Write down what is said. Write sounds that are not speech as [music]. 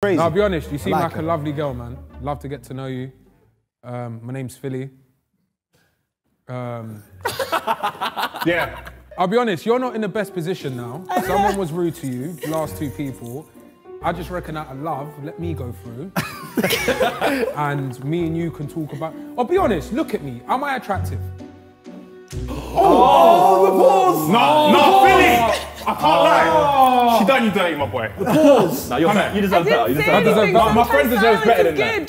Crazy. Now, I'll be honest, you seem like like, a lovely girl, man. Love to get to know you. Um, my name's Filly. Um, [laughs] Yeah. I'll be honest, you're not in the best position now. [laughs] Someone was rude to you, last two people. I just reckon out of love, let me go through. [laughs] and me and you can talk about. I'll be honest, look at me. Am I attractive? [gasps] Oh the pause! No, no, Filly! I can't lie. She done you dirty, my boy. No, you're fair. You deserve better. You deserve I deserve better. better. My friend deserves better than that.